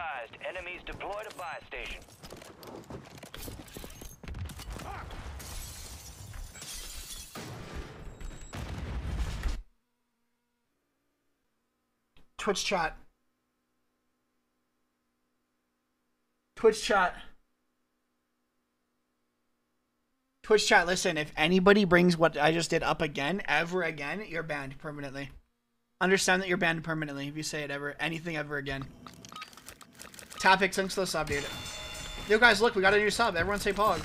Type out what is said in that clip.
advised, enemies deployed a buy station. Twitch chat. Twitch chat. Twitch chat, listen, if anybody brings what I just did up again, ever again, you're banned permanently. Understand that you're banned permanently if you say it ever, anything ever again. Topic, thanks for the sub, dude. Yo, guys, look, we got a new sub. Everyone say pog.